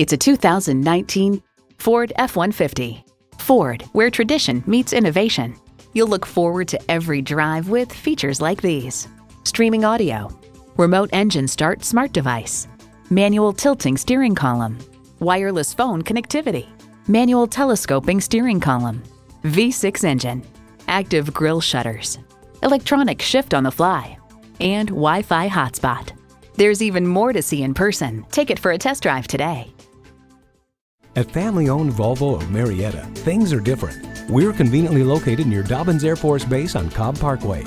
It's a 2019 Ford F-150. Ford, where tradition meets innovation. You'll look forward to every drive with features like these. Streaming audio, remote engine start smart device, manual tilting steering column, wireless phone connectivity, manual telescoping steering column, V6 engine, active grille shutters, electronic shift on the fly, and Wi-Fi hotspot. There's even more to see in person. Take it for a test drive today. At family owned Volvo of Marietta, things are different. We're conveniently located near Dobbins Air Force Base on Cobb Parkway.